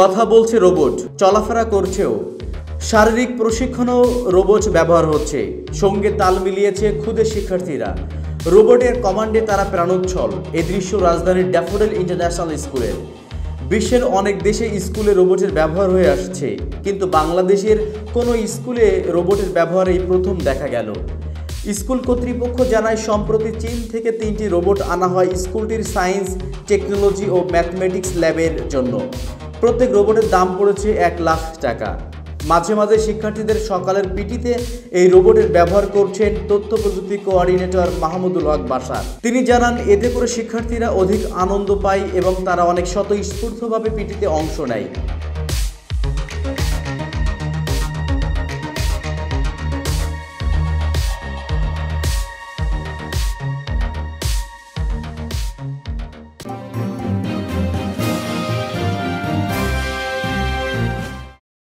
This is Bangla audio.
কথা বলছে রোবট, চলাফেরা করছেও। শারীরিক প্রশিক্ষণও রোবট ব্যবহার হচ্ছে। সঙ্গে তাল মিলিয়েছে খুদে শিক্ষার্থীরা। রোবটের কমান্ডে তারা প্রাণোচ্ছল। এ দৃশ্য রাজধানীর ড্যাফোডেল ইন্টারন্যাশনাল স্কুলের বিশ্বের অনেক দেশে স্কুলে রোবটের ব্যবহার হয়ে আসছে, কিন্তু বাংলাদেশের কোনো স্কুলে রোবটের ব্যবহার এই প্রথম দেখা গেল। স্কুল কর্তৃপক্ষ জানায়, সম্প্রতি চীন থেকে তিনটি রোবট আনা হয় স্কুলটির সায়েন্স, টেকনোলজি ও ম্যাথমেটিক্স ল্যাবের জন্য। প্রত্যেক রোবটের দাম পড়েছে এক লাখ টাকা। মাঝে মাঝে শিক্ষার্থীদের সকালের পিটিতে এই রোবটের ব্যবহার করছেন তথ্য প্রযুক্তি কোঅর্ডিনেটর মাহমুদুল হক বাসার। তিনি জানান, এতে করে শিক্ষার্থীরা অধিক আনন্দ পায় এবং তারা অনেক স্বতঃস্ফূর্তভাবে পিটিতে অংশ নেয়।